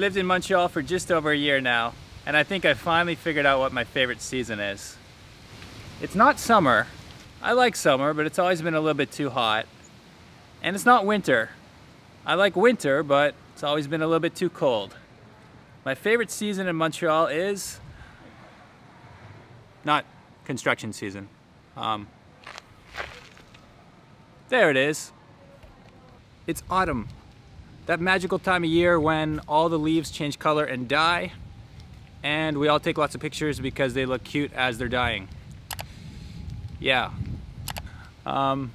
lived in Montreal for just over a year now, and I think I finally figured out what my favorite season is. It's not summer. I like summer, but it's always been a little bit too hot. And it's not winter. I like winter, but it's always been a little bit too cold. My favorite season in Montreal is not construction season. Um, there it is. It's autumn. That magical time of year when all the leaves change color and die. And we all take lots of pictures because they look cute as they're dying. Yeah. Um,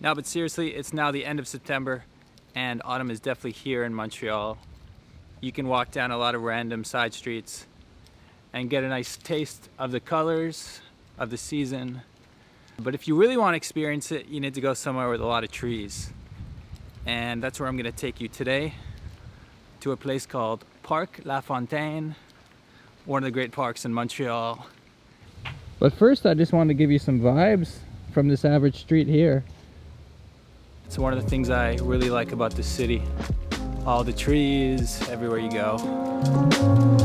now, but seriously, it's now the end of September and autumn is definitely here in Montreal. You can walk down a lot of random side streets and get a nice taste of the colors of the season. But if you really want to experience it, you need to go somewhere with a lot of trees. And that's where I'm going to take you today to a place called Parc La Fontaine, one of the great parks in Montreal. But first I just wanted to give you some vibes from this average street here. It's one of the things I really like about the city. All the trees, everywhere you go.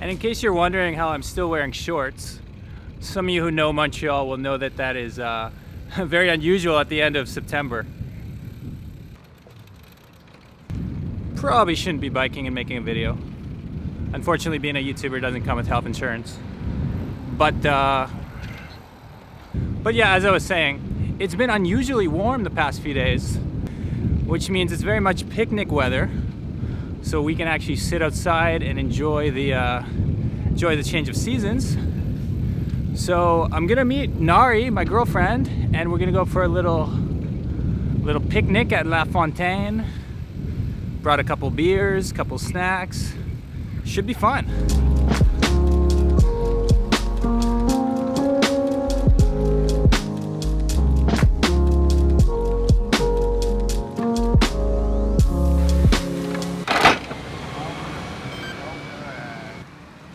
And in case you're wondering how I'm still wearing shorts, some of you who know Montreal will know that that is uh, very unusual at the end of September. Probably shouldn't be biking and making a video. Unfortunately, being a YouTuber doesn't come with health insurance. But, uh, but yeah, as I was saying, it's been unusually warm the past few days, which means it's very much picnic weather so we can actually sit outside and enjoy the uh, enjoy the change of seasons. So I'm gonna meet Nari, my girlfriend, and we're gonna go for a little little picnic at La Fontaine. Brought a couple beers, couple snacks. Should be fun.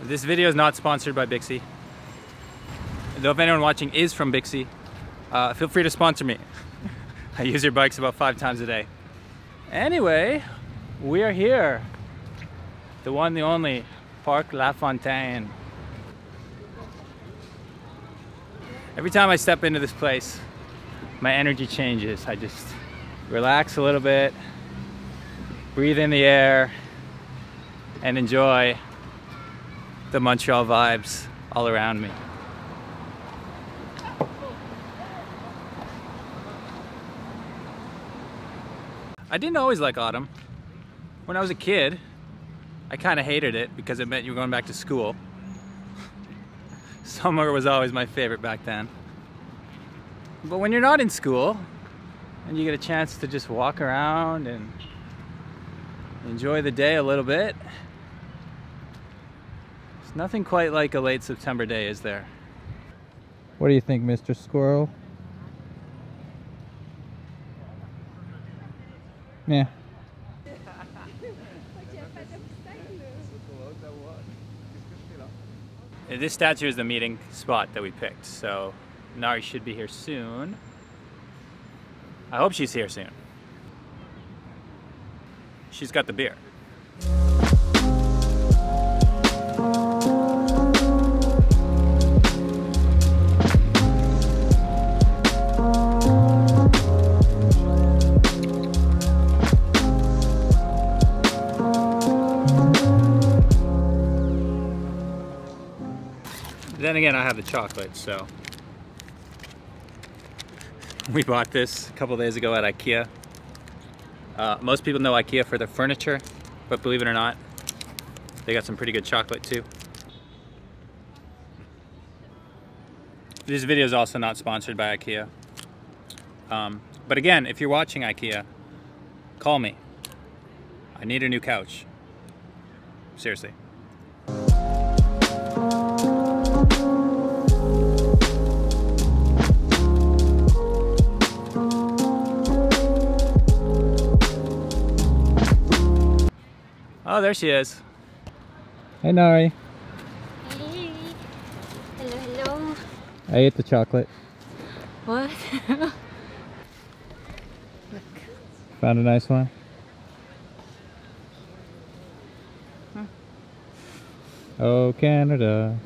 This video is not sponsored by Bixi. Though if anyone watching is from Bixi, uh, feel free to sponsor me. I use your bikes about five times a day. Anyway, we are here. The one, the only, Parc La Fontaine. Every time I step into this place, my energy changes. I just relax a little bit, breathe in the air, and enjoy the Montreal vibes all around me. I didn't always like autumn. When I was a kid, I kind of hated it because it meant you were going back to school. Summer was always my favorite back then. But when you're not in school and you get a chance to just walk around and enjoy the day a little bit, nothing quite like a late September day, is there? What do you think, Mr. Squirrel? Yeah. Uh, this statue is the meeting spot that we picked, so Nari should be here soon. I hope she's here soon. She's got the beer. Then again, I have the chocolate, so. We bought this a couple days ago at Ikea. Uh, most people know Ikea for their furniture, but believe it or not, they got some pretty good chocolate too. This video is also not sponsored by Ikea. Um, but again, if you're watching Ikea, call me. I need a new couch. Seriously. There she is. Hey, Nari. Hey. Hello, hello. I ate the chocolate. What? Look. Found a nice one. Hmm. Oh, Canada.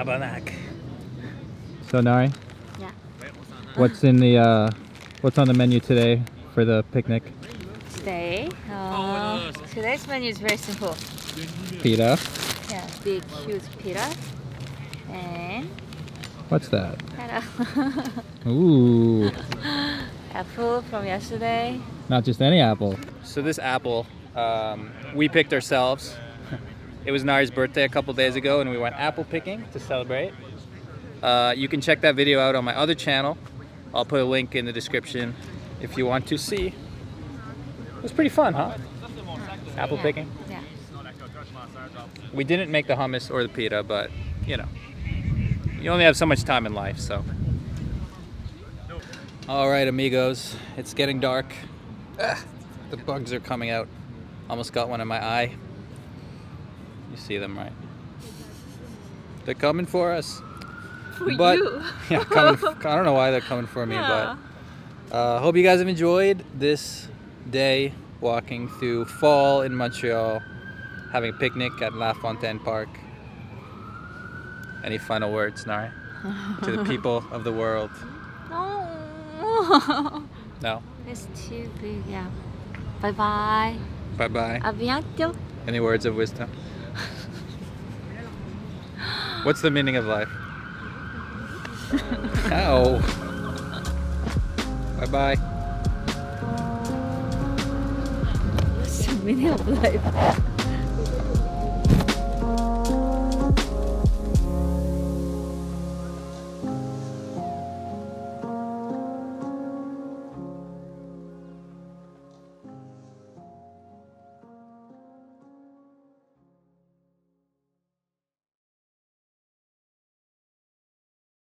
Tabanak. So Nari, Yeah. what's in the uh, what's on the menu today for the picnic? Today, uh, today's menu is very simple. Pita. Yeah, big, huge pita. And What's that? Ooh, apple from yesterday. not just any apple. So this apple, um, we picked ourselves. It was Nari's birthday a couple days ago, and we went apple picking to celebrate. Uh, you can check that video out on my other channel. I'll put a link in the description if you want to see. It was pretty fun, huh? Apple Yeah. picking. Yeah. We didn't make the hummus or the pita, but you know, you only have so much time in life, so. All right, amigos, it's getting dark. Ah, the bugs are coming out. Almost got one in my eye. You see them, right? They're coming for us. For But- you. Yeah, coming. I don't know why they're coming for me, Yeah. but uh, hope you guys have enjoyed this day walking through fall in Montreal, having a picnic at La Fontaine Park. Any final words, Nari, to the people of the world? No. No. it's too big. Yeah. Bye bye. Bye bye. A bientôt. Any words of wisdom? What's the meaning of life? Ow. Bye bye. What's the meaning of life?